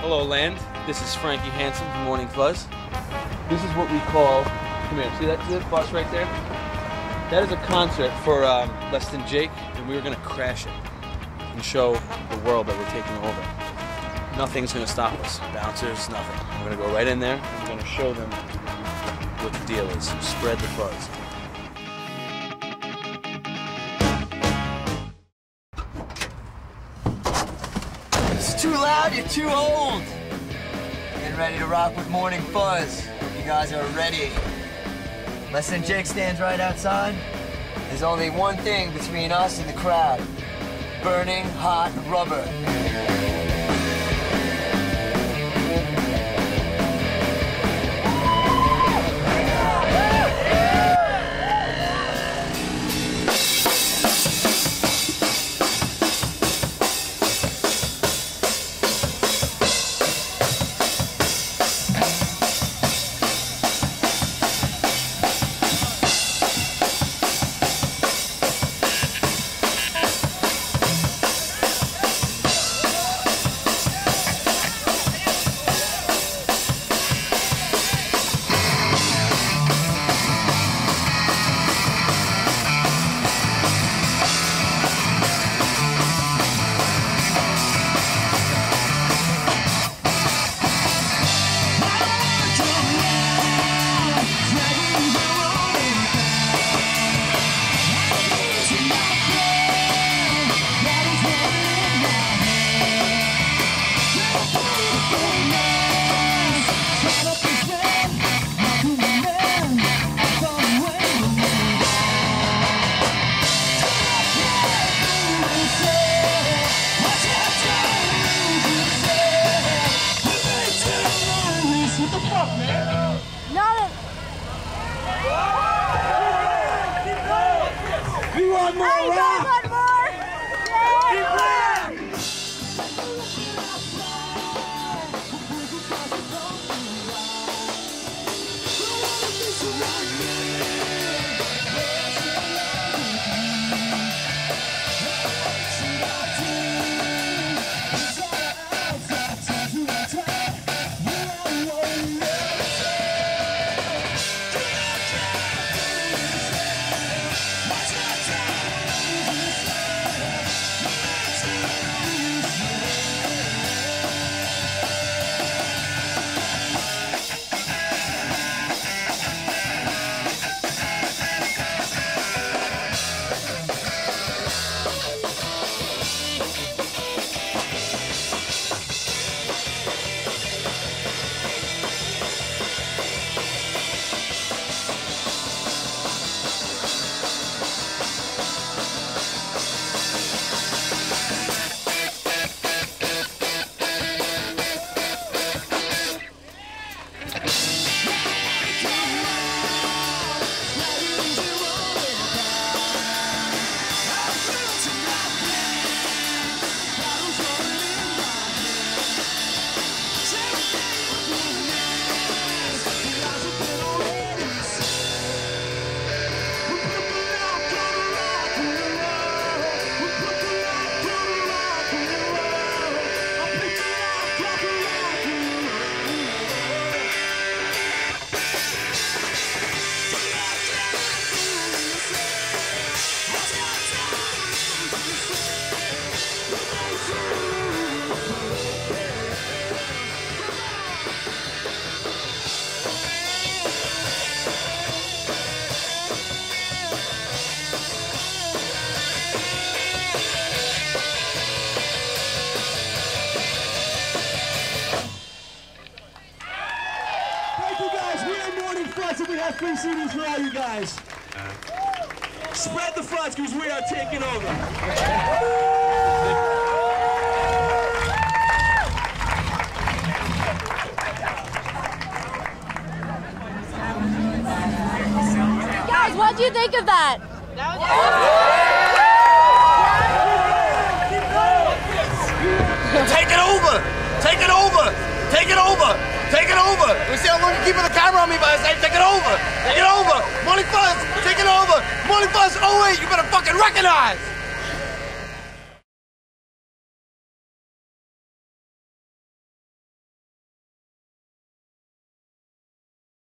Hello, land. This is Frankie Handsome from Morning Fuzz. This is what we call. Come here. See that, see that bus right there? That is a concert for um, Less Than Jake, and we were gonna crash it and show the world that we're taking over. Nothing's gonna stop us. Bouncers, nothing. We're gonna go right in there and we're gonna show them what the deal is. Spread the fuzz. It's too loud, you're too old. Getting ready to rock with Morning Fuzz. You guys are ready. Less than Jake stands right outside. There's only one thing between us and the crowd. Burning hot rubber. We are and we have free CDs for all you guys. Spread the fuzz because we are taking over. Guys, what do you think of that? Take it over! Take it over! Take it over! Take it over! You see how long you keeping the camera on me, I say take it over! Take it over! Morning Fuzz! Take it over! Morning Fuzz! Oh wait, you better fucking recognize!